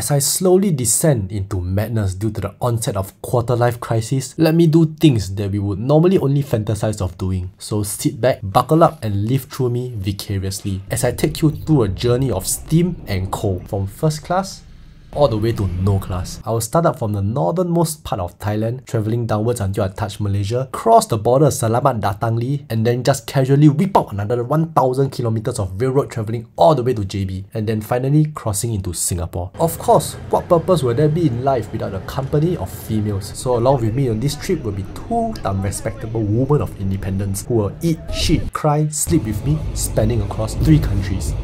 As I slowly descend into madness due to the onset of quarter life crisis, let me do things that we would normally only fantasize of doing. So sit back, buckle up and live through me vicariously as I take you through a journey of steam and cold from first class all the way to no class. I will start up from the northernmost part of Thailand, travelling downwards until I touch Malaysia, cross the border Selamat Datang Datangli, and then just casually whip out another 1000 kilometers of railroad travelling all the way to JB, and then finally crossing into Singapore. Of course, what purpose would there be in life without the company of females? So along with me on this trip will be two damn respectable women of independence who will eat, shit, cry, sleep with me, spanning across three countries.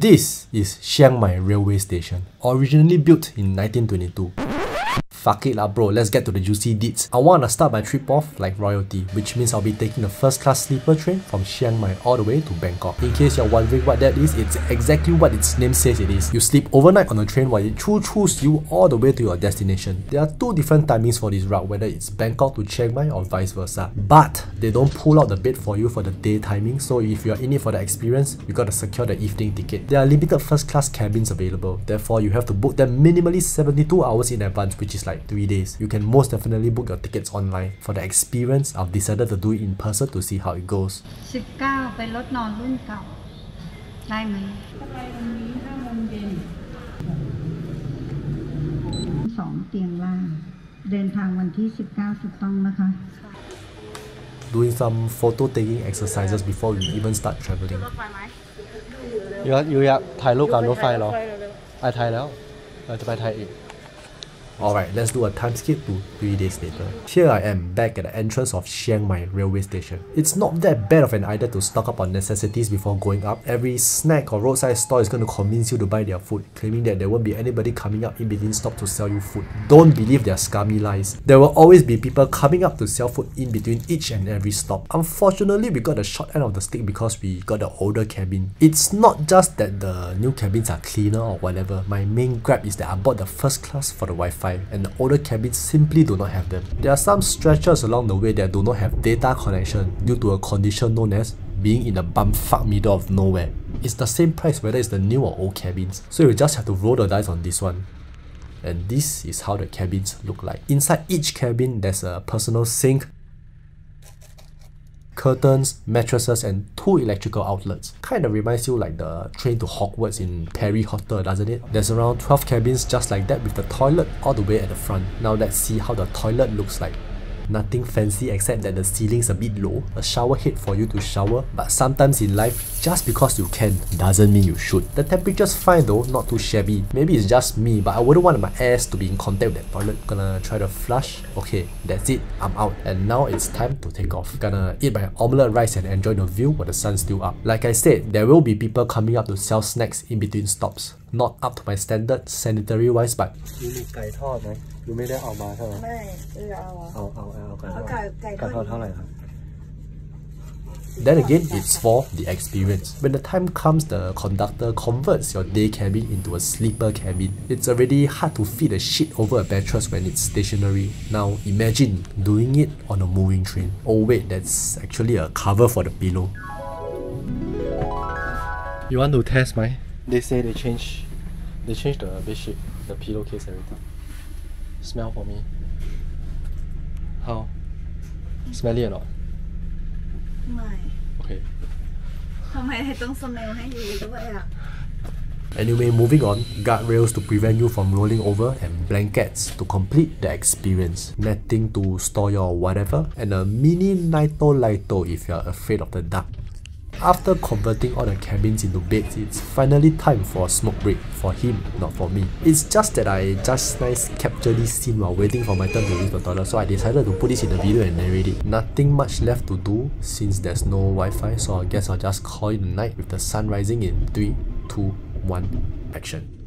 This is Chiang Mai Railway Station, originally built in 1922. Fuck it lah bro, let's get to the juicy deets. I wanna start my trip off like royalty, which means I'll be taking the first class sleeper train from Chiang Mai all the way to Bangkok. In case you're wondering what that is, it's exactly what its name says it is. You sleep overnight on the train while it choo choos you all the way to your destination. There are two different timings for this route, whether it's Bangkok to Chiang Mai or vice versa. But they don't pull out the bed for you for the day timing, so if you're in it for the experience, you gotta secure the evening ticket. There are limited first class cabins available, therefore you have to book them minimally 72 hours in advance, which is like 3 days. You can most definitely book your tickets online. For the experience, I've decided to do it in person to see how it goes. 19 ไปรถนอนรุ่นเก่า ได้ไหม สองเตียงล่าง เดินทางวันที่ 19ถูกต้องนะคะ Doing some photo taking exercises before we even start traveling. อยู่อยู่อยากถ่ายรูปกับรถไฟเหรอไอถ่ายแล้ว เราจะไปไทยอีก Alright, let's do a time skip to 3 days later. Here I am back at the entrance of Chiang Mai railway station. It's not that bad of an idea to stock up on necessities before going up. Every snack or roadside store is going to convince you to buy their food, claiming that there won't be anybody coming up in between stop to sell you food. Don't believe their scummy lies. There will always be people coming up to sell food in between each and every stop. Unfortunately, we got the short end of the stick because we got the older cabin. It's not just that the new cabins are cleaner or whatever. My main gripe is that I bought the first class for the Wi-Fi and the older cabins simply do not have them. There are some stretches along the way that do not have data connection due to a condition known as being in the bumfuck middle of nowhere. It's the same price whether it's the new or old cabins, so you just have to roll the dice on this one. And this is how the cabins look like. Inside each cabin, there's a personal sink, curtains, mattresses, and two electrical outlets. Kinda reminds you like the train to Hogwarts in Harry Potter, doesn't it? There's around 12 cabins just like that with the toilet all the way at the front. Now let's see how the toilet looks like. Nothing fancy except that the ceiling's a bit low, a shower head for you to shower, but sometimes in life, just because you can doesn't mean you should. The temperature's fine though, not too shabby. Maybe it's just me, but I wouldn't want my ass to be in contact with that toilet. Gonna try to flush. Okay, that's it, I'm out. And now it's time to take off. Gonna eat my omelette rice and enjoy the view while the sun's still up. Like I said, there will be people coming up to sell snacks in between stops Not up to my standard sanitary wise, but ยูมีไก่ทอดไหมยูไม่ได้เอามาใช่ไหม ไม่เออเอาอ่ะ เอาเอาเอาไก่ทอด เอาไก่ไก่ทอด ไก่ทอดเท่าไหร่ครับ Then again, it's for the experience. When the time comes, the conductor converts your day cabin into a sleeper cabin. It's already hard to feed a shit over a mattress when it's stationary. Now imagine doing it on a moving train. Oh wait, that's actually a cover for the pillow. You want to test ไหม They say they change they change the bed sheet the pillowcase everything smell for me how smelly or not ไม่ okay ทำไมต้องสเมลให้อยู่ด้วยอ่ะ Anyway, moving on, guardrails to prevent you from rolling over and blankets to complete the experience. Netting to store your whatever and a mini Naito Laito if you're afraid of the dark. After converting all the cabins into beds, it's finally time for a smoke break for him, not for me. It's just that I just nice capture this scene while waiting for my turn to use the toilet, so I decided to put this in the video and narrate it. Nothing much left to do since there's no Wi-Fi, so I guess I'll just call it a night with the sun rising in 3, 2, 1, action.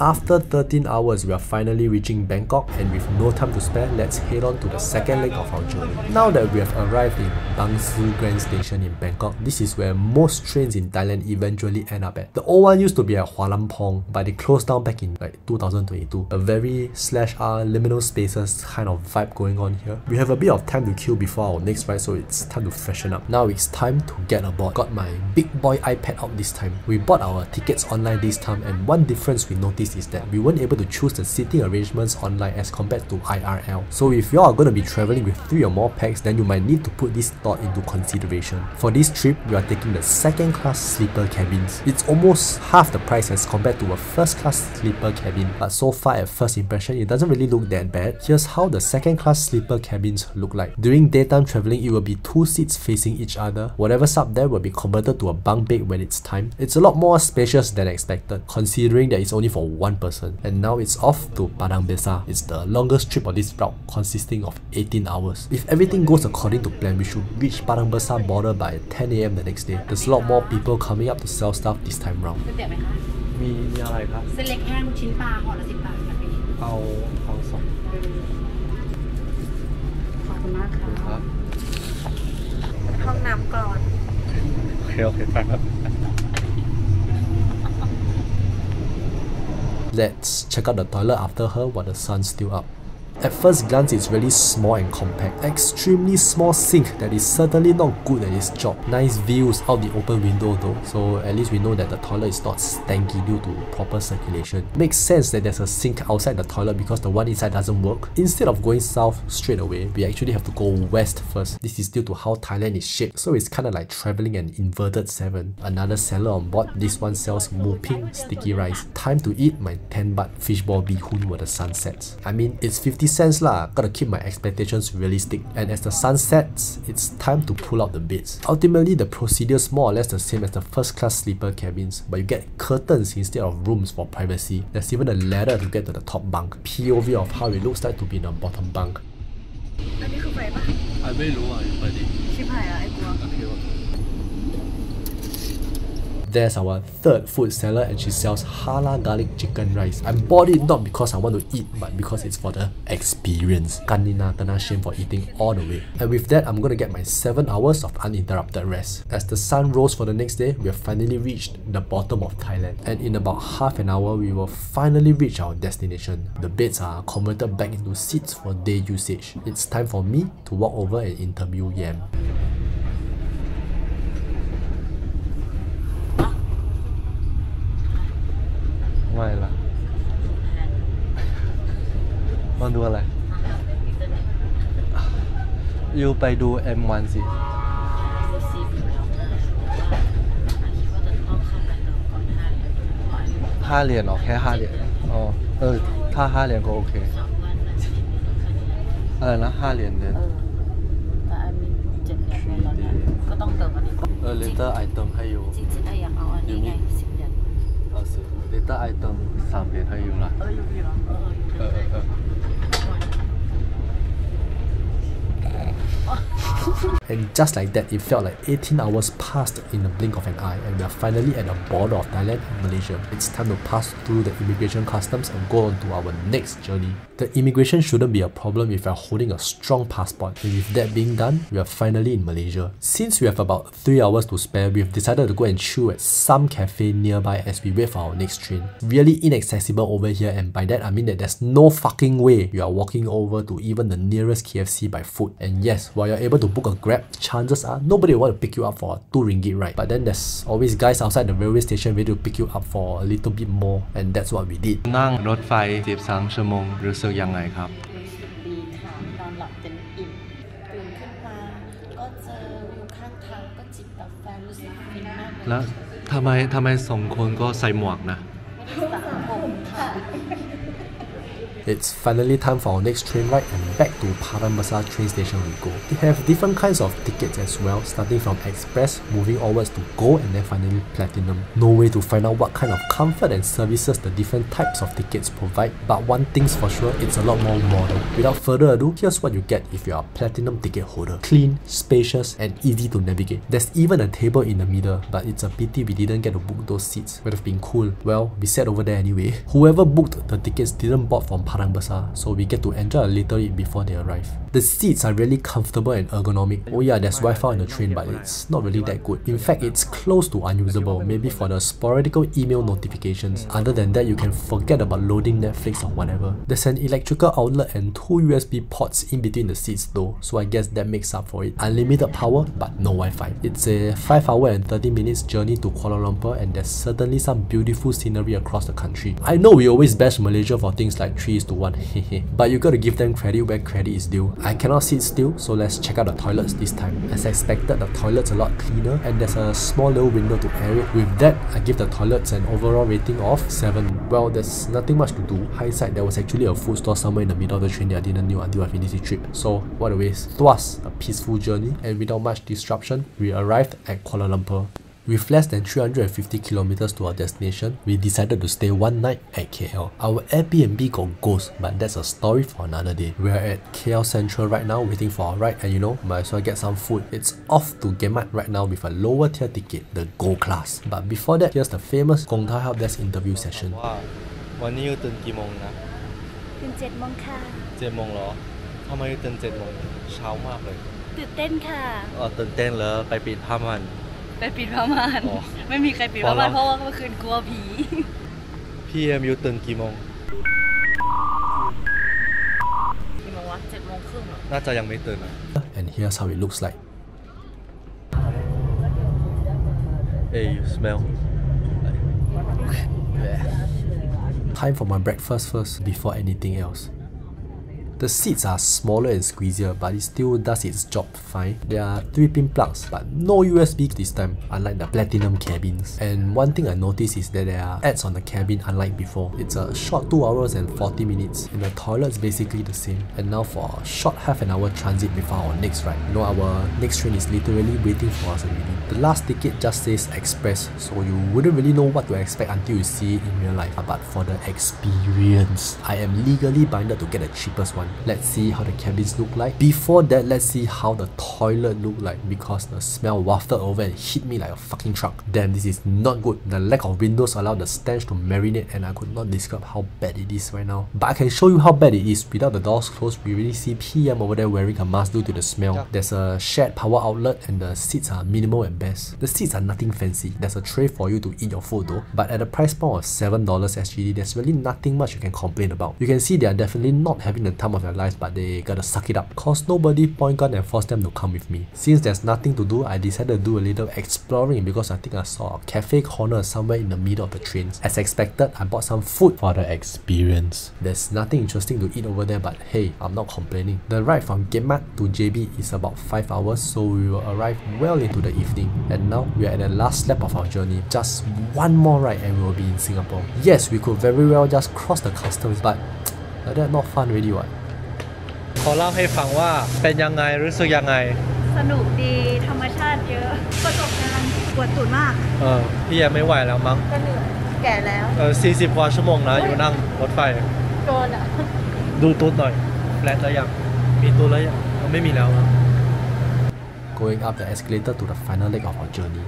After 13 hours, we are finally reaching Bangkok and with no time to spare, let's head on to the second leg of our journey. Now that we have arrived in Bang Sue Grand Station in Bangkok, this is where most trains in Thailand eventually end up at. The old one used to be at Hua Lamphong, but they closed down back in like 2022. A very slash R liminal spaces kind of vibe going on here. We have a bit of time to queue before our next ride, so it's time to freshen up. Now it's time to get aboard. Got my big boy iPad out this time. We bought our tickets online this time and one difference we noticed is that we weren't able to choose the seating arrangements online as compared to IRL. So if you are going to be traveling with 3 or more packs then you might need to put this thought into consideration. For this trip, we are taking the second class sleeper cabins. It's almost half the price as compared to a first class sleeper cabin but so far at first impression it doesn't really look that bad. Here's how the second class sleeper cabins look like. During daytime traveling it will be two seats facing each other. Whatever's up there will be converted to a bunk bed when it's time. It's a lot more spacious than expected considering that it's only for one person. And now it's off to Padang Besar. It's the longest trip on this route consisting of 18 hours. If everything goes according to plan, we should reach Padang Besar border by 10am the next day. There's a lot more people coming up to sell stuff this time round. ก๋วยเตี๋ยวไหมคะ มีมีอะไรครับ เส้นเล็กแห้งชิ้นปลาห่อละสิบบาทค่ะพี่ เอาเอาสอง ขอบคุณมากค่ะ ครับ ห้องน้ำก่อน โอเคโอเคไปครับ Let's check out the toilet after her while the sun's still up. At first glance, it's really small and compact. Extremely small sink that is certainly not good at its job. Nice views out the open window though, so at least we know that the toilet is not stanky due to proper circulation. Makes sense that there's a sink outside the toilet because the one inside doesn't work. Instead of going south straight away, we actually have to go west first. This is due to how Thailand is shaped, so it's kind of like traveling an inverted 7. Another seller on board, this one sells Muping sticky rice. Time to eat my 10 baht fishball bee hoon where the sun sets. I mean, it's 50 cents lah, gotta keep my expectations realistic. And as the sun sets, it's time to pull out the beds. Ultimately, the procedure is more or less the same as the first class sleeper cabins, but you get curtains instead of rooms for privacy. There's even a ladder to get to the top bunk. POV of how it looks like to be in the bottom bunk. อันนี้คือไฟปะ ไอไม่รู้อ่ะไปดิ ชิบหายละไอ้กลัว โอเค There's our third food seller and she sells halal garlic chicken rice. I bought it not because I want to eat but because it's for the experience. Kanina kena shame for eating all the way. And with that, I'm gonna get my 7 hours of uninterrupted rest. As the sun rose for the next day, we have finally reached the bottom of Thailand. And in about half an hour, we will finally reach our destination. The beds are converted back into seats for day usage. It's time for me to walk over and interview Yam. ยูไปดู M1 สิ ห้าเหรียญเหรอแค่ห้าเหรียญอ๋อเออ ถ้าห้าเหรียญก็โอเค อะไรนะห้าเหรียญเดนแต่อันนี้เจ็ดเหรียญตอนเนี้ยก็ต้องเติมอันนี้ก่อนเออ later ไอเติมให้ยูจริงๆไอ้อยากเอาอันนี้ไงสิบเหรียญเอาสิ later ไอเติมสามเหรียญให้ยูละเอออยู่ดีเหรอ เออเออ Oh. And just like that, it felt like 18 hours passed in the blink of an eye, and we are finally at the border of Thailand and Malaysia. It's time to pass through the immigration customs and go on to our next journey. The immigration shouldn't be a problem if you are holding a strong passport, and with that being done, we are finally in Malaysia. Since we have about 3 hours to spare, we've decided to go and chill at some cafe nearby as we wait for our next train. Really inaccessible over here, and by that I mean that there's no fucking way you are walking over to even the nearest KFC by foot. And yes, while you're able to book a Grab, chances are nobody will want to pick you up for a 2 ringgit ride. But then there's always guys outside the railway station ready to pick you up for a little bit more, and that's what we did. นั่งรถไฟ13ชั่วโมงรู้สึกยังไงครับรู้สึกดีค่ะนอนหลับเต็มอิ่มตื่นขึ้นมาก็เจอวิวข้างทางก็จิบกาแฟรู้สึกฟินมากเลยแล้วทำไมทำไมสองคนก็ใส่หมวกนะไม่ได้สระผมค่ะ It's finally time for our next train ride and back to Padang Besar train station we go. They have different kinds of tickets as well, starting from express, moving onwards to gold and then finally platinum. No way to find out what kind of comfort and services the different types of tickets provide, but one thing's for sure, it's a lot more modern. Without further ado, here's what you get if you're a platinum ticket holder. Clean, spacious, and easy to navigate. There's even a table in the middle, but it's a pity we didn't get to book those seats. Would have been cool. Well, we sat over there anyway. Whoever booked the tickets didn't board from Padang Besar, so we get to enjoy a little bit before they arrive. The seats are really comfortable and ergonomic. Oh yeah, there's Wi-Fi on the train, but it's not really that good. In fact, it's close to unusable, maybe for the sporadical email notifications. Other than that, you can forget about loading Netflix or whatever. There's an electrical outlet and two USB ports in between the seats though, so I guess that makes up for it. Unlimited power, but no Wi-Fi. It's a 5 hour and 30 minutes journey to Kuala Lumpur and there's certainly some beautiful scenery across the country. I know we always bash Malaysia for things like 3 is to 1, but you gotta give them credit where credit is due. I cannot sit still, so let's check out the toilets this time. As expected, the toilet's a lot cleaner and there's a small little window to air it. With that, I give the toilets an overall rating of 7. Well, there's nothing much to do. Hindsight, there was actually a food store somewhere in the middle of the train that I didn't know until I finished the trip. So, what a waste. It was a peaceful journey and without much disruption, we arrived at Kuala Lumpur. With less than 350 kilometers to our destination, we decided to stay one night at KL. Our Airbnb got ghost, but that's a story for another day. We are at KL Sentral right now waiting for our ride and you know, might as well get some food. It's off to Gemas right now with a lower tier ticket, the gold class. But before that, here's the famous Gong Tao Help Desk interview session. วันนี้อยู่ตื่นกี่โมงนะตื่นเจ็ดโมงค่ะเจ็ดโมงเหรอทำไมตื่นเจ็ดโมงเช้ามากเลยตื่นเต้นค่ะอ๋อตื่นเต้นเหรอไปปีนผ้ามัน ไปปิดผ้าม่านอ๋อไม่มีใครปิดพอผ้าม่านเราเพราะว่าเมื่อคืนกลัวผี พี่เอ็มยูตื่นกี่โมง กี่โมงวะเจ็ดโมงครึ่งเหรอน่าจะยังไม่ตื่นอะ And here's how it looks like. Hey you smell Time for my breakfast first before anything else. The seats are smaller and squeezier, but it still does its job fine. There are 3 pin plugs, but no USB this time, unlike the platinum cabins. And one thing I noticed is that there are ads on the cabin unlike before. It's a short 2 hours and 40 minutes, and the toilet's basically the same. And now for a short half an hour transit before our next ride. You know, our next train is literally waiting for us already. The last ticket just says express, so you wouldn't really know what to expect until you see it in real life. But for the experience, I am legally binded to get the cheapest one. Let's see how the cabins look like. Before that, let's see how the toilet look like because the smell wafted over and hit me like a fucking truck. Damn, this is not good. The lack of windows allowed the stench to marinate and I could not describe how bad it is right now. But I can show you how bad it is. Without the doors closed, we really see PM over there wearing a mask due to the smell. There's a shared power outlet and the seats are minimal at best. The seats are nothing fancy. There's a tray for you to eat your food though. But at a price point of $7 SGD, there's really nothing much you can complain about. You can see they are definitely not having the time of their lives, but they gotta suck it up. Cause nobody point gun and force them to come with me. Since there's nothing to do, I decided to do a little exploring because I think I saw a cafe corner somewhere in the middle of the trains. As expected, I bought some food for the experience. There's nothing interesting to eat over there, but hey, I'm not complaining. The ride from Gemas to JB is about 5 hours, so we will arrive well into the evening. And now we are at the last lap of our journey. Just one more ride and we will be in Singapore. Yes, we could very well just cross the customs, but like that not fun really what? ขอเล่าให้ฟังว่าเป็นยังไงรู้สึกยังไง สนุกดีธรรมชาติเยอะ ประสบการณ์ปวดตูดมาก เออพี่ยังไม่ไหวแล้วมั้งก็เหนื่อยแก่แล้ว เออ40กว่าชั่วโมงนะอยู่นั่งรถไฟโดนอะ ดูตุ๊ดหน่อยแฟลตแล้วยังมีตุ๊ดแล้วยังเอาไม่มีแล้วนะ Going up the escalator to the final leg of our journey.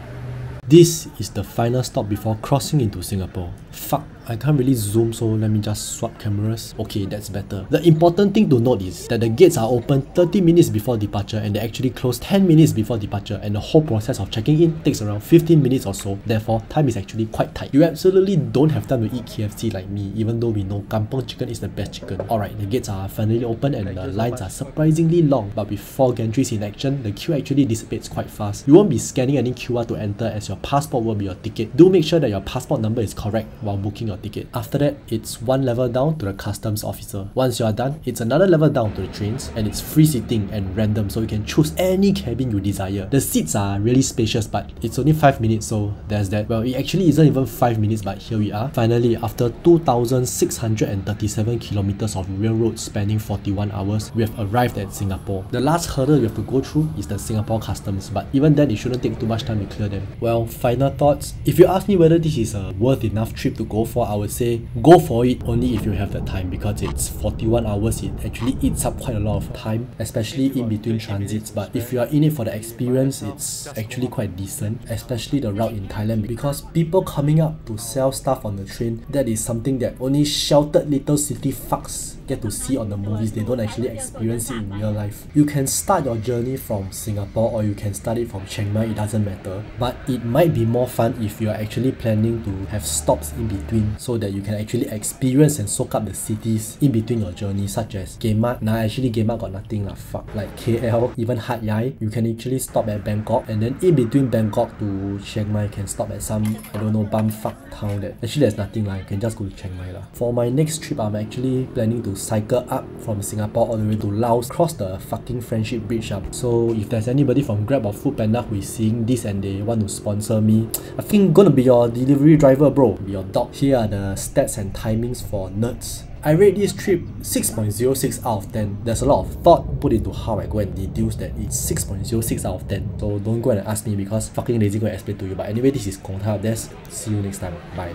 This is the final stop before crossing into Singapore. Fuck, I can't really zoom so let me just swap cameras. Okay, that's better. The important thing to note is that the gates are open 30 minutes before departure and they actually close 10 minutes before departure and the whole process of checking in takes around 15 minutes or so. Therefore, time is actually quite tight. You absolutely don't have time to eat KFC like me even though we know kampong chicken is the best chicken. Alright, the gates are finally open and the lines are surprisingly long but with 4 gantries in action, the queue actually dissipates quite fast. You won't be scanning any QR to enter as your passport will be your ticket. Do make sure that your passport number is correct while booking your ticket. After that, it's one level down to the customs officer. Once you are done, it's another level down to the trains and it's free seating and random so you can choose any cabin you desire. The seats are really spacious but it's only 5 minutes so there's that. Well, it actually isn't even 5 minutes but here we are. Finally, after 2,637 kilometers of railroad spanning 41 hours, we have arrived at Singapore. The last hurdle you have to go through is the Singapore customs but even then it shouldn't take too much time to clear them. Well, final thoughts. If you ask me whether this is a worth enough trip to go for, I would say go for it only if you have the time because it's 41 hours. It actually eats up quite a lot of time, especially in between transits. But if you are in it for the experience, it's actually quite decent, especially the route in Thailand because people coming up to sell stuff on the train, that is something that only sheltered little city fucks get to see on the movies, they don't actually experience it in real life. You can start your journey from Singapore or you can start it from Chiang Mai, it doesn't matter. But it might be more fun if you are actually planning to have stops in between so that you can actually experience and soak up the cities in between your journey, such as Gemas. Nah, actually Gemas got nothing lah, fuck. Like KL, even Hat Yai, you can actually stop at Bangkok and then in between Bangkok to Chiang Mai, you can stop at some, I don't know, bum fuck town that actually there's nothing lah, you can just go to Chiang Mai lah. For my next trip, I'm actually planning to cycle up from Singapore all the way to Laos, cross the fucking friendship bridge up. So if there's anybody from Grab or Foodpanda who is seeing this and they want to sponsor me, I think gonna be your delivery driver bro, be your dog. Here are the stats and timings for nerds. I rate this trip 6.06 out of 10. There's a lot of thought put into how I go and deduce that it's 6.06 out of 10. So don't go and ask me because fucking lazy go and explain to you. But anyway, this is Gongtao Help Desk. See you next time. Bye.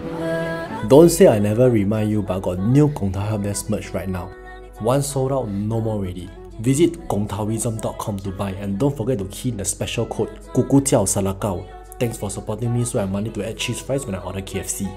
Don't say I never remind you but got new Gongtao Help Desk merch right now. One sold out, no more ready. Visit gongtaoism.com to buy and don't forget to key in the special code Kukutiao Salakao. Thanks for supporting me so I have money to add cheese fries when I order KFC.